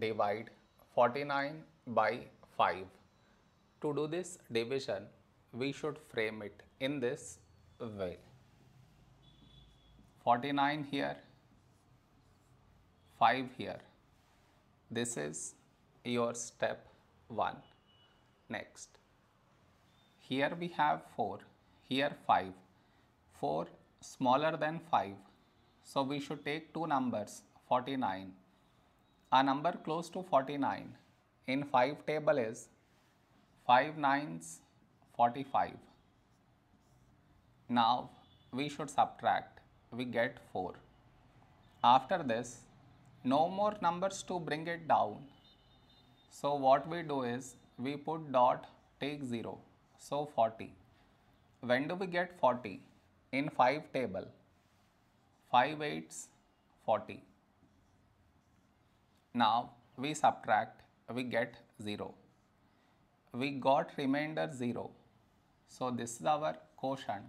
divide 49 by 5. To do this division, we should frame it in this way. 49 here, 5 here. This is your step 1. Next, here we have 4, here 5. 4 smaller than 5. So we should take two numbers 49. A number close to 49 in 5 table is 5 nines 45. Now we should subtract. We get 4. After this, no more numbers to bring it down. So what we do is we put dot take 0. So 40. When do we get 40? In 5 table. 5 eights 40. Now we subtract, we get 0. We got remainder 0. So this is our quotient